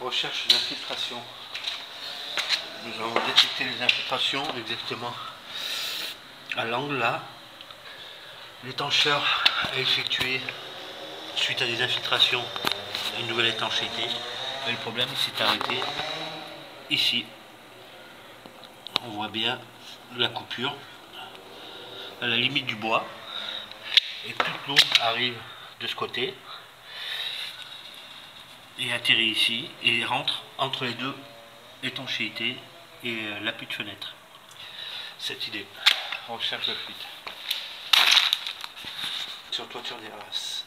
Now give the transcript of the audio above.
Recherche d'infiltration. Nous allons détecter les infiltrations exactement à l'angle là. L'étancheur a effectué suite à des infiltrations une nouvelle étanchéité. Mais le problème s'est arrêté ici. On voit bien la coupure à la limite du bois et toute l'eau arrive de ce côté et atterrit ici et rentre entre les deux étanchéités et euh, l'appui de fenêtre. Cette idée. Recherche de fuite. Sur toiture des races.